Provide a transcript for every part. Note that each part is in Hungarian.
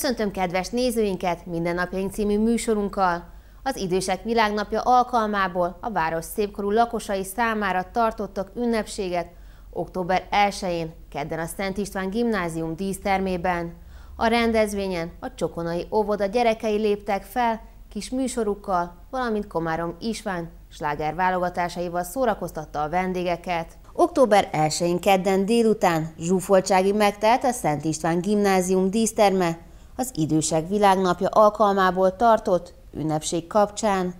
Köszöntöm kedves nézőinket Mindennapjaink című műsorunkkal. Az Idősek Világnapja alkalmából a város szépkorú lakosai számára tartottak ünnepséget október 1-én, kedden a Szent István Gimnázium dísztermében. A rendezvényen a Csokonai óvoda gyerekei léptek fel, kis műsorukkal, valamint Komárom István sláger válogatásaival szórakoztatta a vendégeket. Október 1-én kedden délután zsúfoltsági megtelt a Szent István Gimnázium díszterme, az Idősek Világnapja alkalmából tartott ünnepség kapcsán.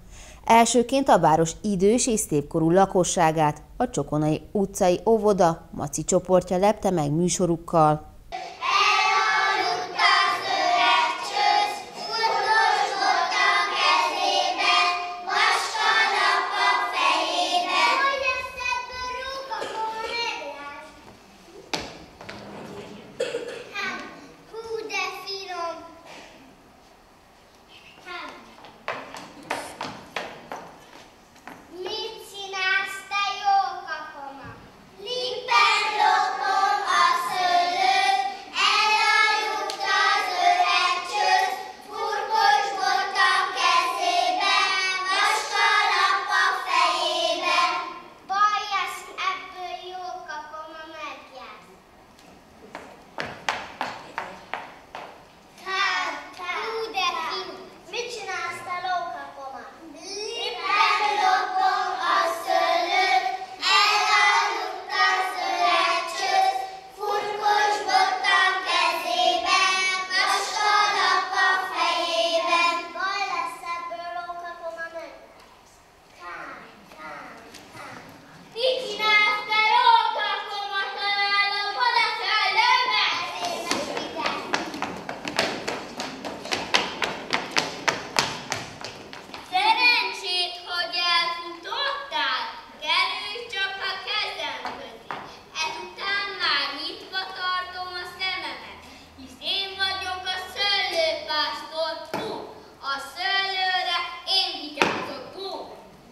Elsőként a város idős és szépkorú lakosságát a Csokonai utcai óvoda Maci csoportja lepte meg műsorukkal.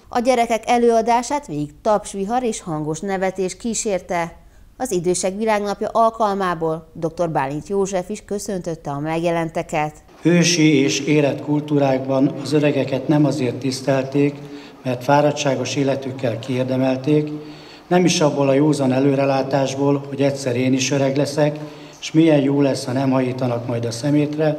A gyerekek előadását végig tapsvihar és hangos nevetés kísérte. Az Idősek Világnapja alkalmából dr. Bálint József is köszöntötte a megjelenteket. Ősi és érett kultúrákban az öregeket nem azért tisztelték, mert fáradtságos életükkel kiérdemelték, nem is abból a józan előrelátásból, hogy egyszer én is öreg leszek, és milyen jó lesz, ha nem hajítanak majd a szemétre,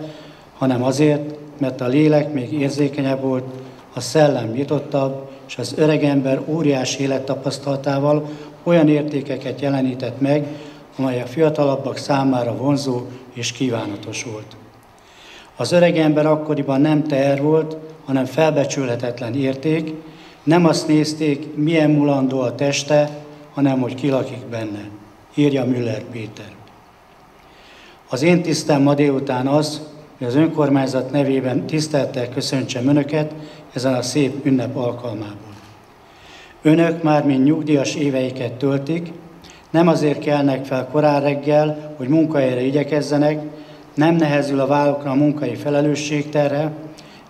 hanem azért, mert a lélek még érzékenyebb volt, a szellem nyitottabb, és az öregember óriási élettapasztalatával olyan értékeket jelenített meg, amely a fiatalabbak számára vonzó és kívánatos volt. Az öregember akkoriban nem teher volt, hanem felbecsülhetetlen érték, nem azt nézték, milyen mulandó a teste, hanem hogy kilakik benne, írja Müller Péter. Az én tisztem ma délután az, hogy az önkormányzat nevében tiszteltel köszöntsem Önöket ezen a szép ünnep alkalmából. Önök már mint nyugdíjas éveiket töltik, nem azért kelnek fel korán reggel, hogy munkahelyre igyekezzenek, nem nehezül a vállokra a munkai felelősségterre,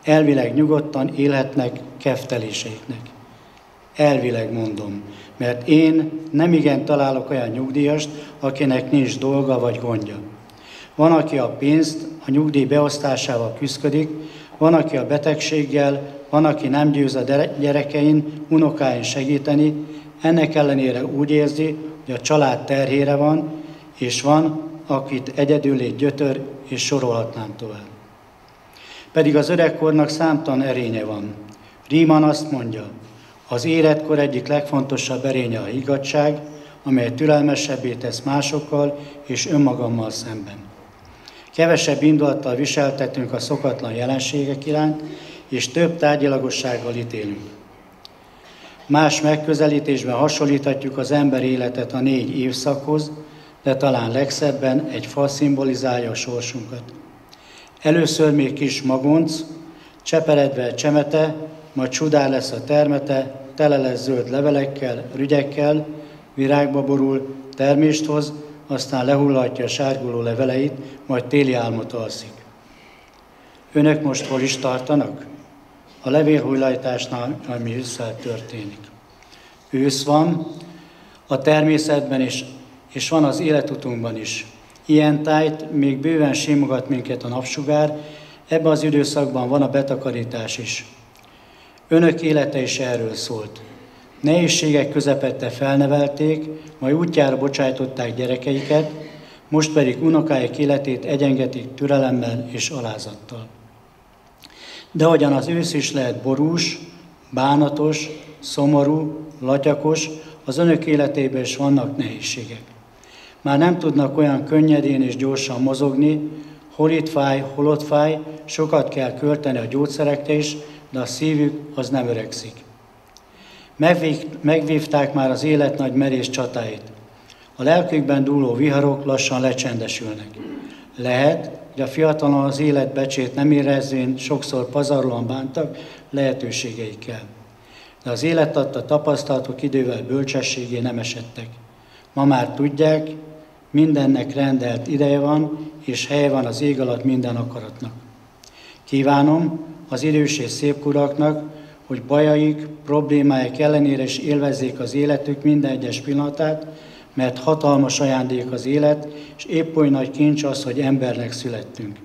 elvileg nyugodtan élhetnek kefteléseiknek. Elvileg mondom, mert én nem igen találok olyan nyugdíjast, akinek nincs dolga vagy gondja. Van, aki a pénzt a nyugdíj beosztásával küzdik, van, aki a betegséggel, van, aki nem győz a gyerekein, unokáin segíteni, ennek ellenére úgy érzi, hogy a család terhére van, és van, akit egyedül egy gyötör, és sorolhatnám tovább. Pedig az öregkornak számtalan erénye van. Ríman azt mondja, az életkor egyik legfontosabb erénye a igazság, amely türelmesebbé tesz másokkal és önmagammal szemben. Kevesebb indulattal viseltetünk a szokatlan jelenségek iránt, és több tárgyalagossággal ítélünk. Más megközelítésben hasonlíthatjuk az ember életet a négy évszakhoz, de talán legszebben egy fa szimbolizálja a sorsunkat. Először még kis magonc, cseperedve csemete, majd csudár lesz a termete, tele lesz zöld levelekkel, rügyekkel, virágba borul, termést hoz, aztán lehullatja a sárguló leveleit, majd téli álmot alszik. Önök most hol is tartanak? A levélhullatásnál, ami ősszel történik. Ősz van, a természetben is, és van az életutunkban is. Ilyen tájt még bőven simogat minket a napsugár, ebben az időszakban van a betakarítás is. Önök élete is erről szólt. Nehézségek közepette felnevelték, majd útjára bocsájtották gyerekeiket, most pedig unokáik életét egyengetik türelemmel és alázattal. De ahogyan az ősz is lehet borús, bánatos, szomorú, latyakos, az önök életében is vannak nehézségek. Már nem tudnak olyan könnyedén és gyorsan mozogni, hol itt fáj, hol ott fáj, sokat kell költeni a gyógyszerekre is, de a szívük az nem öregszik. Megvívták már az élet nagy merész csatáit. A lelkükben dúló viharok lassan lecsendesülnek. Lehet, hogy a fiatalon az élet becsét nem érezvén sokszor pazarlóan bántak lehetőségeikkel. De az élet adta tapasztalatok idővel bölcsességé nem esettek. Ma már tudják, mindennek rendelt ideje van, és hely van az ég alatt minden akaratnak. Kívánom az idős és szép uraknak, hogy bajaik, problémáik ellenére is élvezzék az életük minden egyes pillanatát, mert hatalmas ajándék az élet, és épp oly nagy kincs az, hogy embernek születtünk.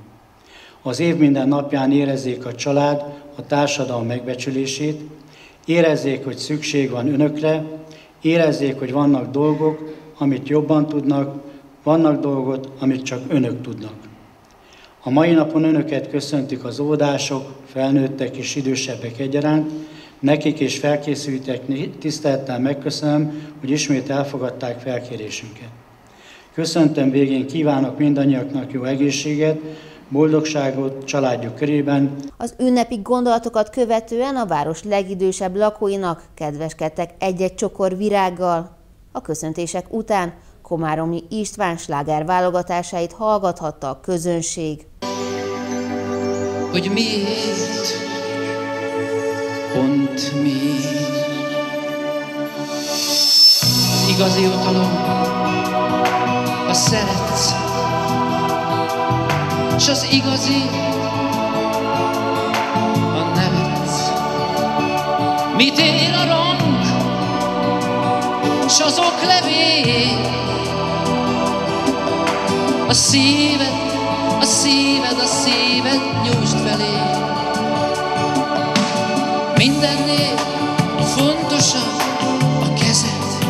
Az év minden napján érezzék a család, a társadalom megbecsülését, érezzék, hogy szükség van önökre, érezzék, hogy vannak dolgok, amit jobban tudnak, vannak dolgok, amit csak önök tudnak. A mai napon önöket köszöntik az óvodások, felnőttek és idősebbek egyaránt, nekik és felkészültek tisztelettel megköszönöm, hogy ismét elfogadták felkérésünket. Köszöntöm végén kívánok mindannyiaknak jó egészséget, boldogságot családjuk körében. Az ünnepi gondolatokat követően a város legidősebb lakóinak kedveskedtek egy-egy csokor virággal. A köszöntések után Komáromi István sláger válogatásait hallgathatta a közönség. Hogy miért, pont mi? Az igazi utalom, a szeretsz, és az igazi a nevetsz. Mit ér a rang, s az oklevél, a szíved, a szíved, a szíved nyújtsd felé. Mindennél fontosabb a kezed.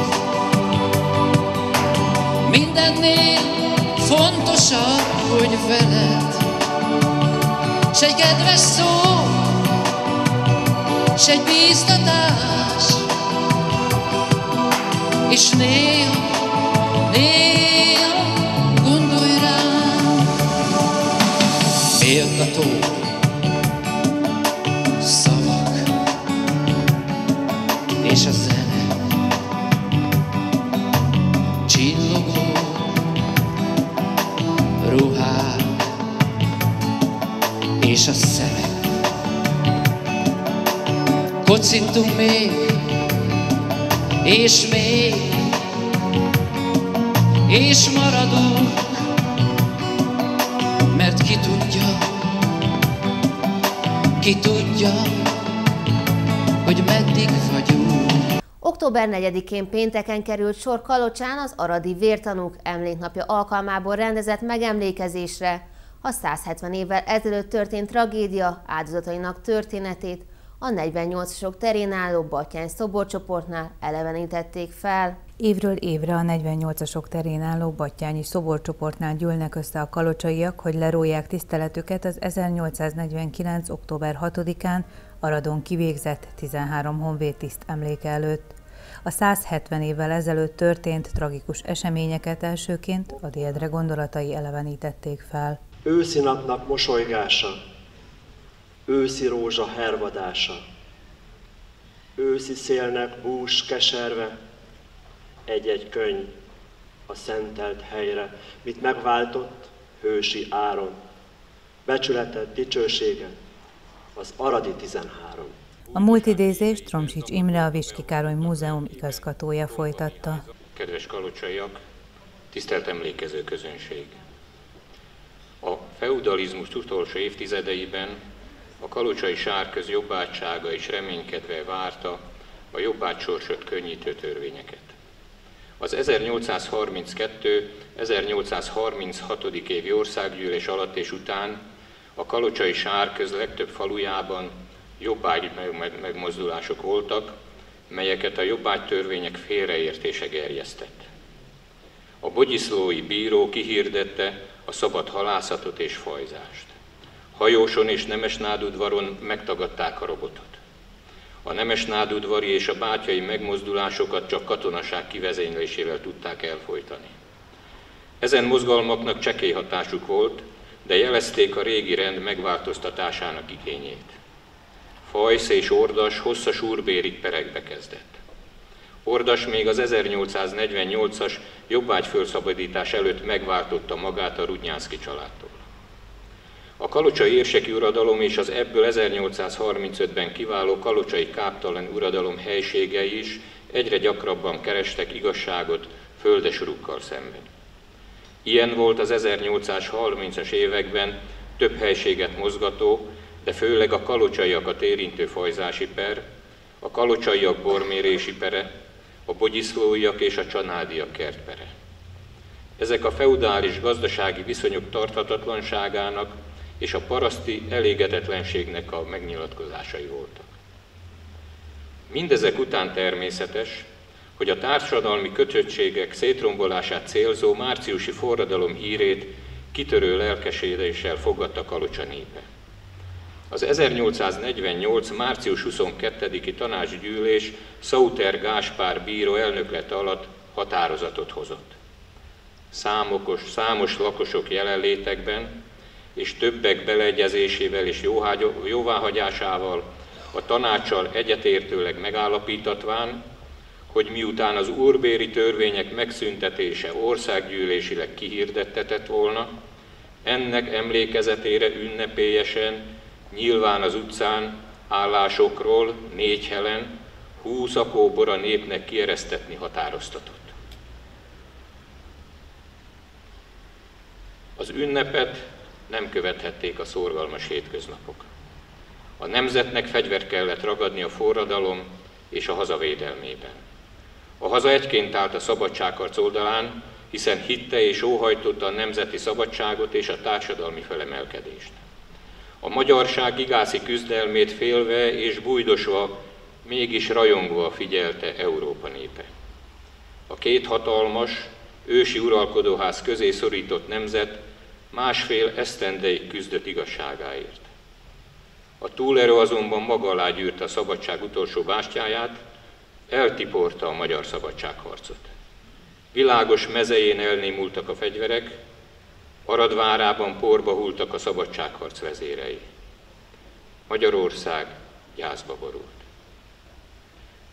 Mindennél fontosabb, hogy veled. S egy kedves szó, s egy bíztatás, és néha, néha méltató szavak. És a zene. Csillogó. Ruhák. És a szemek kocintunk még. És még. És maradunk. Mert ki tudja, ki tudja, hogy meddig. Október 4-én pénteken került sor Kalocsán az Aradi Vértanúk emléknapja alkalmából rendezett megemlékezésre. A 170 évvel ezelőtt történt tragédia áldozatainak történetét a 48-sok terén álló Batyány szoborcsoportnál elevenítették fel. Évről évre a 48-asok terén álló Battyányi szoborcsoportnál gyűlnek össze a kalocsaiak, hogy leróják tiszteletüket az 1849. október 6-án Aradon kivégzett 13 honvédtiszt emléke előtt. A 170 évvel ezelőtt történt tragikus eseményeket elsőként a Déldre gondolatai elevenítették fel. Őszi napnak mosolygása, őszi rózsa hervadása, őszi szélnek bús keserve, egy-egy könyv a szentelt helyre, mit megváltott hősi áron, becsületet, dicsőséget, az Aradi 13. A multidézést Tromsics Imre, a Viski Károly Múzeum igazgatója folytatta. Kedves kalocsaiak, tisztelt emlékező közönség! A feudalizmus utolsó évtizedeiben a kalocsai sárköz jobbátsága is reménykedve várta a jobbátsorsot könnyítő törvényeket. Az 1832-1836. évi országgyűlés alatt és után a kalocsai sárköz legtöbb falujában jobbágy megmozdulások voltak, melyeket a jobbágy törvények félreértése gerjesztett. A bogyiszlói bíró kihirdette a szabad halászatot és fajzást. Hajóson és Nemesnádudvaron megtagadták a robotot. A Nemesnádudvari és a bátyai megmozdulásokat csak katonaság kivezénylésével tudták elfolytani. Ezen mozgalmaknak csekély hatásuk volt, de jelezték a régi rend megváltoztatásának igényét. Fajsz és Ordas hosszas úrbérig perekbe kezdett. Ordas még az 1848-as jobbágyfölszabadítás előtt megváltotta magát a Rudnyánszki családtól. A kalocsai érseki uradalom és az ebből 1835-ben kiváló kalocsai káptalan uradalom helységei is egyre gyakrabban kerestek igazságot földesurukkal szemben. Ilyen volt az 1830-as években több helységet mozgató, de főleg a kalocsaiakat érintő fajzási per, a kalocsaiak bormérési pere, a bogyiszlóiak és a csanádiak kertpere. Ezek a feudális gazdasági viszonyok tarthatatlanságának és a paraszti elégedetlenségnek a megnyilatkozásai voltak. Mindezek után természetes, hogy a társadalmi kötöttségek szétrombolását célzó márciusi forradalom hírét kitörő lelkesedéssel fogadta Kalocsa népe. Az 1848. március 22-i tanácsgyűlés Sauter Gáspár bíró elnöklete alatt határozatot hozott. Számokos, számos lakosok jelenlétekben és többek beleegyezésével és jóváhagyásával a tanácsal egyetértőleg megállapítatván, hogy miután az úrbéri törvények megszüntetése országgyűlésileg kihirdettetett volna, ennek emlékezetére ünnepélyesen, nyilván az utcán, állásokról négy helen, húsz akóbor a népnek kieresztetni határoztatott. Az ünnepet nem követhették a szorgalmas hétköznapok. A nemzetnek fegyvert kellett ragadni a forradalom és a hazavédelmében. A haza egyként állt a szabadságharc oldalán, hiszen hitte és óhajtotta a nemzeti szabadságot és a társadalmi felemelkedést. A magyarság igászi küzdelmét félve és bújdosva, mégis rajongva figyelte Európa népe. A két hatalmas, ősi uralkodóház közé szorított nemzet másfél esztendeig küzdött igazságáért. A túlerő azonban maga alá gyűrte a szabadság utolsó bástyáját, eltiporta a magyar szabadságharcot. Világos mezején elnémultak a fegyverek, Aradvárában porba hultak a szabadságharc vezérei. Magyarország gyászba borult.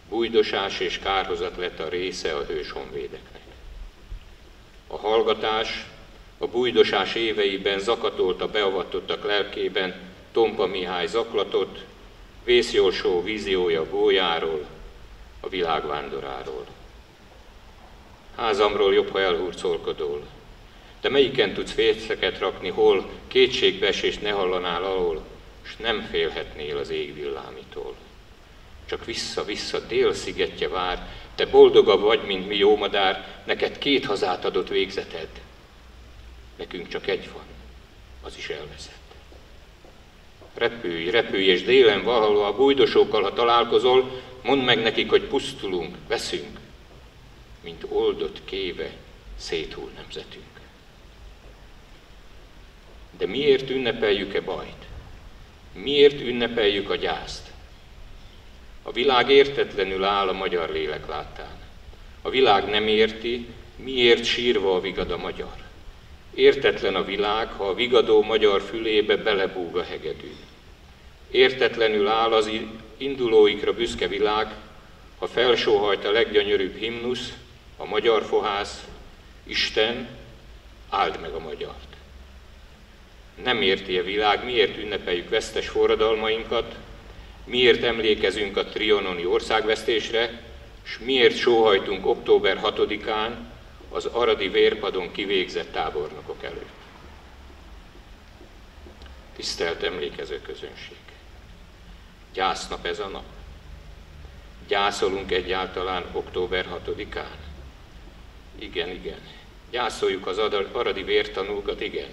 Bújdosás és kárhozat lett a része a hős honvédeknek. A hallgatás a bújdosás éveiben zakatolt a beavatottak lelkében Tompa Mihály zaklatott, vészjósó víziója bójáról, a világvándoráról. Házamról jobb, ha elhurcolkodol, de melyiken tudsz férceket rakni, hol kétségbeesés ne hallanál alól, és nem félhetnél az ég villámitól. Csak vissza-vissza délszigetje vár, te boldogabb vagy, mint mi jó madár, neked két hazát adott végzeted. Nekünk csak egy van, az is elveszett. Repülj, repülj, és délen valahol a bújdosókkal, ha találkozol, mondd meg nekik, hogy pusztulunk, veszünk, mint oldott kéve széthúl nemzetünk. De miért ünnepeljük-e bajt? Miért ünnepeljük a gyászt? A világ értetlenül áll a magyar lélek láttán. A világ nem érti, miért sírva a vigad a magyar. Értetlen a világ, ha a vigadó magyar fülébe belebúg a hegedű. Értetlenül áll az indulóikra büszke világ, ha felsóhajt a leggyönyörűbb himnusz, a magyar fohász, Isten, áld meg a magyart. Nem érti a világ, miért ünnepeljük vesztes forradalmainkat, miért emlékezünk a trianoni országvesztésre, és miért sóhajtunk október 6-án az aradi vérpadon kivégzett tábornokok előtt. Tisztelt emlékező közönség! Gyásznap ez a nap. Gyászolunk egyáltalán október 6-án. Igen, igen. Gyászoljuk az aradi vértanúkat, igen.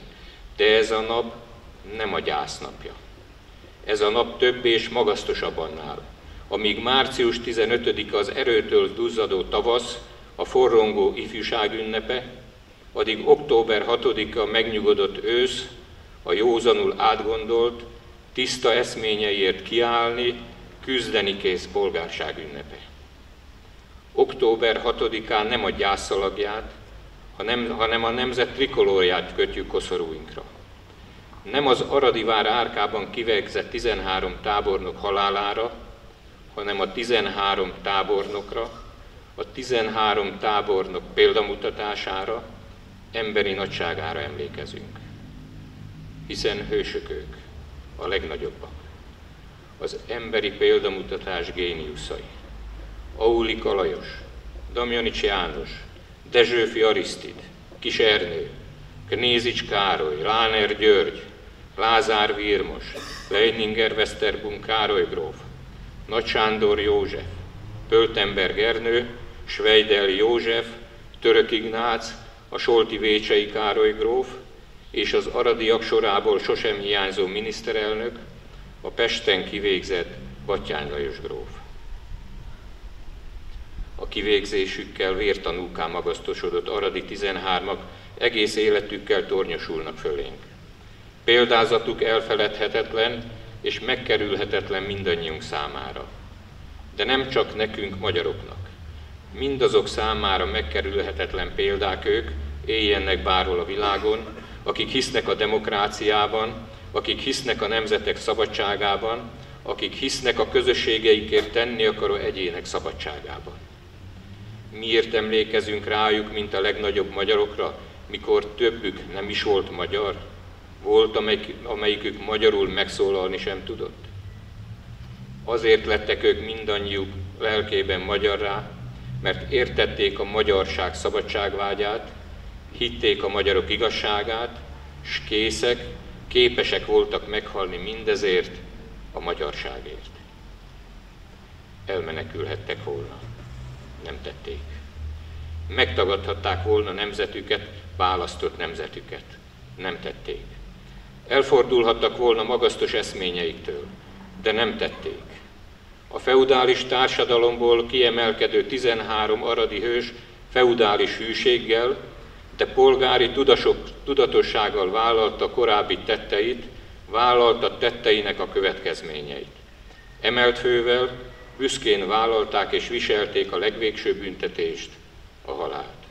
De ez a nap nem a gyásznapja. Ez a nap több és magasztosabb annál. Amíg március 15 az erőtől duzzadó tavasz, a forrongó ifjúság ünnepe, addig október 6-a megnyugodott ősz, a józanul átgondolt, tiszta eszményeiért kiállni, küzdeni kész polgárság ünnepe. Október 6-án nem a gyászalagját, hanem, hanem a nemzet trikolóriát kötjük koszorúinkra. Nem az Aradivár árkában kivegzett 13 tábornok halálára, hanem a 13 tábornokra, a 13 tábornok példamutatására, emberi nagyságára emlékezünk. Hiszen hősök ők, a legnagyobbak. Az emberi példamutatás géniuszai. Auli Kalajos, Damjanics János, Dezsőfi Arisztid, Kis Ernő, Knézics Károly, Láner György, Lázár Virmos, Leininger Westerbun Károly gróf, Nagy Sándor József, Pöltenberg Ernő, Svejdel József, Török Ignác, a Solti Vécsei Károly gróf, és az aradiak sorából sosem hiányzó miniszterelnök, a Pesten kivégzett Battyány Lajos gróf. A kivégzésükkel vértanúká magasztosodott aradi 13-ak egész életükkel tornyosulnak fölénk. Példázatuk elfeledhetetlen és megkerülhetetlen mindannyiunk számára. De nem csak nekünk magyaroknak. Mindazok számára megkerülhetetlen példák ők, éljenek bárhol a világon, akik hisznek a demokráciában, akik hisznek a nemzetek szabadságában, akik hisznek a közösségeikért tenni akaró egyének szabadságában. Miért emlékezünk rájuk, mint a legnagyobb magyarokra, mikor többük nem is volt magyar? Volt, amelyik, amelyikük magyarul megszólalni sem tudott? Azért lettek ők mindannyiuk lelkében magyarrá, mert értették a magyarság szabadságvágyát, hitték a magyarok igazságát, és készek, képesek voltak meghalni mindezért a magyarságért. Elmenekülhettek volna, nem tették. Megtagadhatták volna nemzetüket, választott nemzetüket, nem tették. Elfordulhattak volna magasztos eszményeiktől, de nem tették. A feudális társadalomból kiemelkedő 13 aradi hős feudális hűséggel, de polgári tudasok, tudatossággal vállalta korábbi tetteit, vállalta tetteinek a következményeit. Emelt fővel büszkén vállalták és viselték a legvégső büntetést, a halált.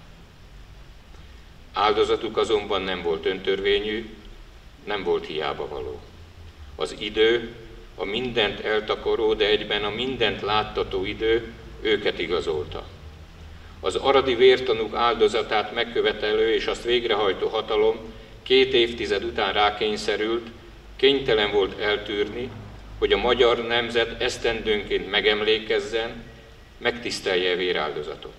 Áldozatuk azonban nem volt öntörvényű, nem volt hiába való. Az idő, a mindent eltakaró, de egyben a mindent láttató idő őket igazolta. Az aradi vértanúk áldozatát megkövetelő és azt végrehajtó hatalom két évtized után rákényszerült, kénytelen volt eltűrni, hogy a magyar nemzet esztendőnként megemlékezzen, megtisztelje a véráldozatot.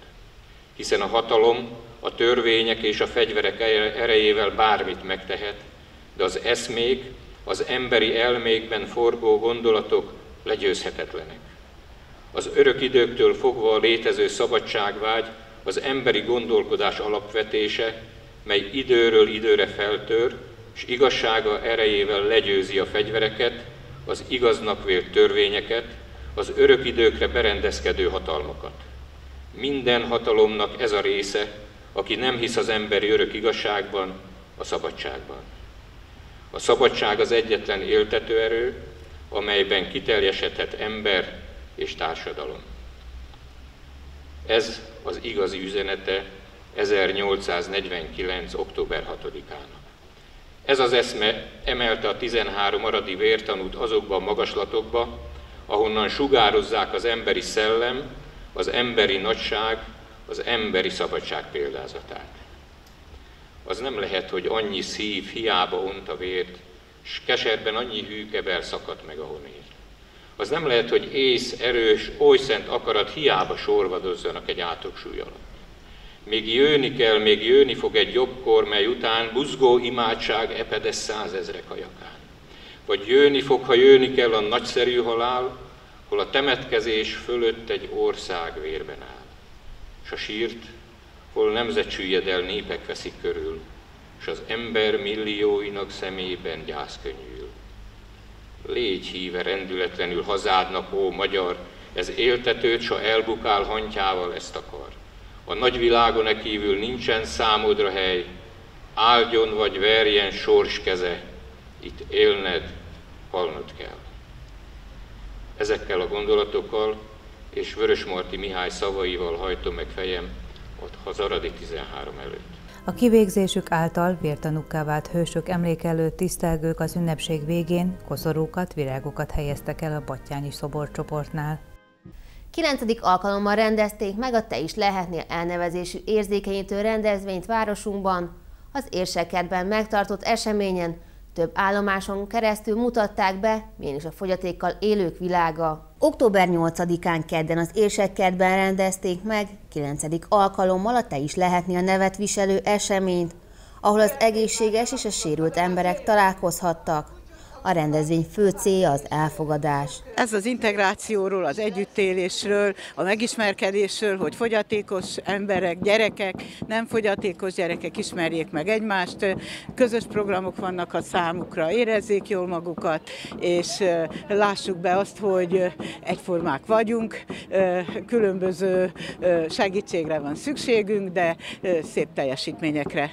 Hiszen a hatalom a törvények és a fegyverek erejével bármit megtehet, de az eszmék, az emberi elmékben forgó gondolatok legyőzhetetlenek. Az örök időktől fogva a létező szabadságvágy az emberi gondolkodás alapvetése, mely időről időre feltör, és igazsága erejével legyőzi a fegyvereket, az igaznak vélt törvényeket, az örök időkre berendezkedő hatalmakat. Minden hatalomnak ez a része, aki nem hisz az emberi örök igazságban, a szabadságban. A szabadság az egyetlen éltető erő, amelyben kiteljesedhet ember és társadalom. Ez az igazi üzenete 1849. október 6-ának. Ez az eszme emelte a 13 aradi vértanút azokba a magaslatokba, ahonnan sugározzák az emberi szellem, az emberi nagyság, az emberi szabadság példázatát. Az nem lehet, hogy annyi szív hiába ont a vért, s keserben annyi hűkever szakadt meg a honért. Az nem lehet, hogy ész, erős, oly szent akarat hiába sorvadozzanak egy átoksúly alatt. Még jönni kell, még jönni fog egy jobb kor, mely után buzgó imádság epedes százezrek ajakán. Vagy jönni fog, ha jönni kell a nagyszerű halál, hol a temetkezés fölött egy ország vérben áll. S a sírt, hol nemzet süllyed el, népek veszik körül, és az ember millióinak szemében gyász könyvül. Légy híve rendületlenül hazádnak, ó magyar, ez éltetőt, s elbukál hantjával ezt akar. A nagyvilágon kívül nincsen számodra hely, áldjon vagy verjen sors keze, itt élned, halnod kell. Ezekkel a gondolatokkal és Vörös Marti Mihály szavaival hajtom meg fejem ott Hazaradi 13 előtt. A kivégzésük által vértanukká vált hősök emléke előtt tisztelgők az ünnepség végén koszorúkat, virágokat helyeztek el a Battyányi szoborcsoportnál. Kilencedik alkalommal rendezték meg a Te is lehetnél elnevezésű érzékenyítő rendezvényt városunkban. Az érsekertben megtartott eseményen több állomáson keresztül mutatták be, milyen is a fogyatékkal élők világa. Október 8-án kedden az Érsekkertben rendezték meg 9. alkalommal a Te is lehetni a nevet viselő eseményt, ahol az egészséges és a sérült emberek találkozhattak. A rendezvény fő célja az elfogadás. Ez az integrációról, az együttélésről, a megismerkedésről, hogy fogyatékos emberek, gyerekek, nem fogyatékos gyerekek ismerjék meg egymást, közös programok vannak a számukra, érezzék jól magukat, és lássuk be azt, hogy egyformák vagyunk, különböző segítségre van szükségünk, de szép teljesítményekre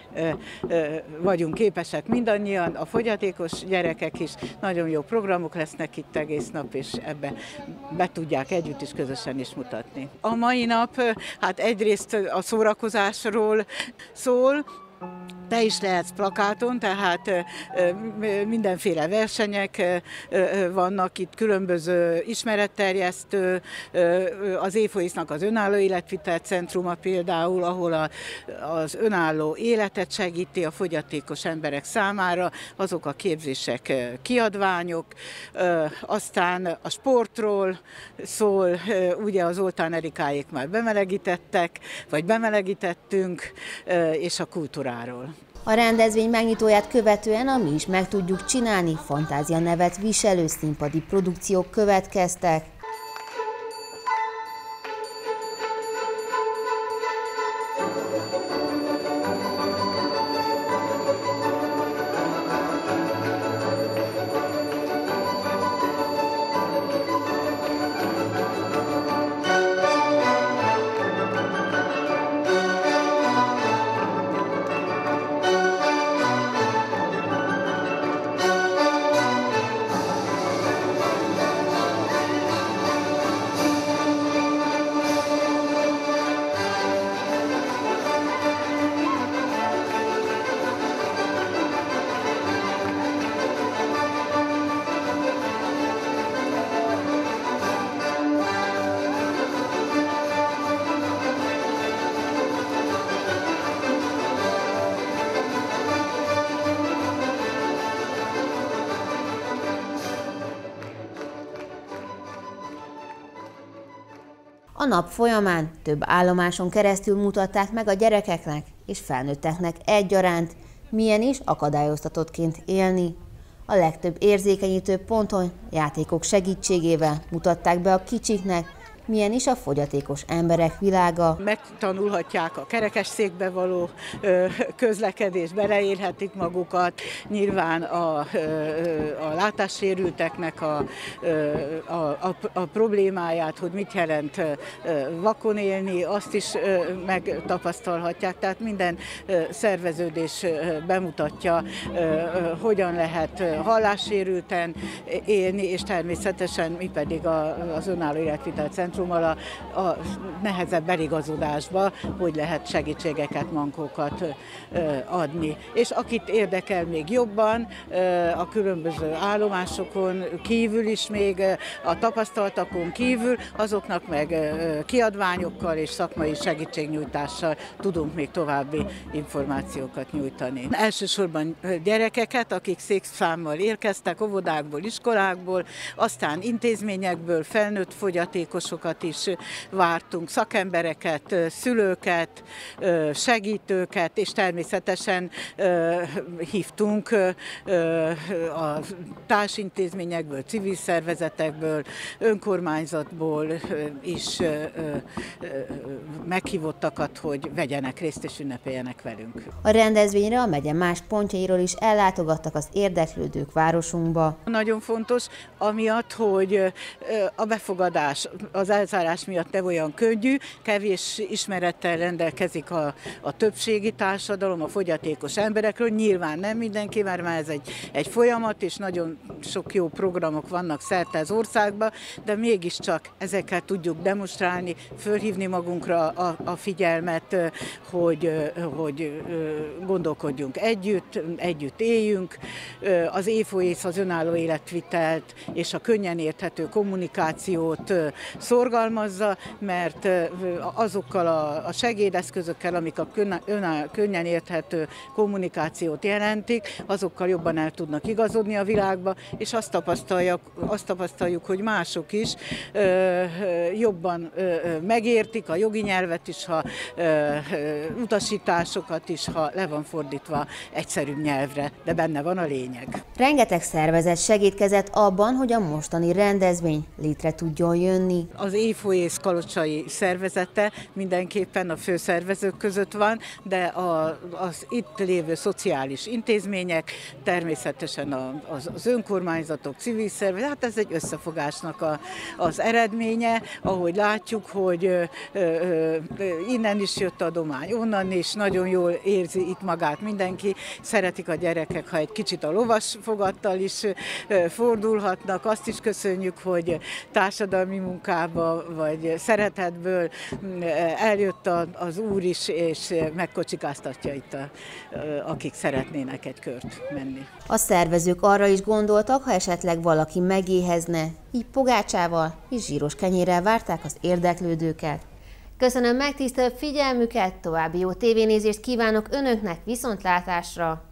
vagyunk képesek mindannyian, a fogyatékos gyerekek is, nagyon jó programok lesznek itt egész nap, és ebbe be tudják együtt is közösen is mutatni. A mai nap hát egyrészt a szórakozásról szól, te is lehetsz plakáton, tehát mindenféle versenyek vannak itt, különböző ismeretterjesztő, az Éfoisznak az önálló életvitel centruma például, ahol az önálló életet segíti a fogyatékos emberek számára, azok a képzések kiadványok, aztán a sportról szól, ugye az Oltán Erikáék már bemelegítettek, vagy bemelegítettünk, és a kultúráról. A rendezvény megnyitóját követően a Mi is meg tudjuk csinálni fantázia nevet viselő színpadi produkciók következtek. A nap folyamán több állomáson keresztül mutatták meg a gyerekeknek és felnőtteknek egyaránt, milyen is akadályoztatottként élni. A legtöbb érzékenyítő ponton játékok segítségével mutatták be a kicsiknek, milyen is a fogyatékos emberek világa. Megtanulhatják a kerekesszékbe való közlekedés, beleélhetik magukat, nyilván a, a látássérülteknek a, a, a, a problémáját, hogy mit jelent vakon élni, azt is megtapasztalhatják, tehát minden szerveződés bemutatja, hogyan lehet hallássérülten élni, és természetesen mi pedig az önálló életvitel centrummal a, a nehezebb eligazodásba, hogy lehet segítségeket, mankókat adni. És akit érdekel még jobban, a különböző állomásokon kívül is még, a tapasztaltakon kívül, azoknak meg kiadványokkal és szakmai segítségnyújtással tudunk még további információkat nyújtani. Elsősorban gyerekeket, akik székszámmal érkeztek, óvodákból, iskolákból, aztán intézményekből, felnőtt fogyatékosok, másokat is vártunk, szakembereket, szülőket, segítőket, és természetesen hívtunk a társintézményekből, civil szervezetekből, önkormányzatból is meghívottakat, hogy vegyenek részt és ünnepeljenek velünk. A rendezvényre a megye más pontjairól is ellátogattak az érdeklődők városunkba. Nagyon fontos, amiatt, hogy a befogadás az elzárás miatt ne olyan könnyű, kevés ismerettel rendelkezik a, a többségi társadalom, a fogyatékos emberekről, nyilván nem mindenki, mert már ez egy, egy folyamat, és nagyon sok jó programok vannak szerte az országban, de mégiscsak ezekkel tudjuk demonstrálni, fölhívni magunkra a, a figyelmet, hogy, hogy gondolkodjunk együtt, együtt éljünk. Az éfoész az önálló életvitelt és a könnyen érthető kommunikációt szorgalmazza, mert azokkal a, a segédeszközökkel, amik a könnyen érthető kommunikációt jelentik, azokkal jobban el tudnak igazodni a világba, és azt tapasztaljuk, azt tapasztaljuk hogy mások is jobban megértik a jogi nyelvet is, ha utasításokat is, ha le van fordítva egyszerűbb nyelvre, de benne van a lényeg. Rengeteg szervezet segítkezett abban, hogy a mostani rendezvény létre tudjon jönni. Az Éfoész Kalocsai szervezete mindenképpen a főszervezők között van, de a, az itt lévő szociális intézmények, természetesen az, az önkormányzatok, civil szervezet, hát ez egy összefogásnak a, az eredménye, ahogy látjuk, hogy ö, ö, innen is jött a domány, onnan is nagyon jól érzi itt magát mindenki, szeretik a gyerekek, ha egy kicsit a lovas fogattal is fordulhatnak, azt is köszönjük, hogy társadalmi munkába vagy szeretetből eljött az úr is, és megkocsikáztatja itt, a, akik szeretnének egy kört menni. A szervezők arra is gondoltak, ha esetleg valaki megéhezne, így pogácsával és zsíros kenyérrel várták az érdeklődőket. Köszönöm megtisztelő figyelmüket, további jó tévénézést kívánok Önöknek viszontlátásra!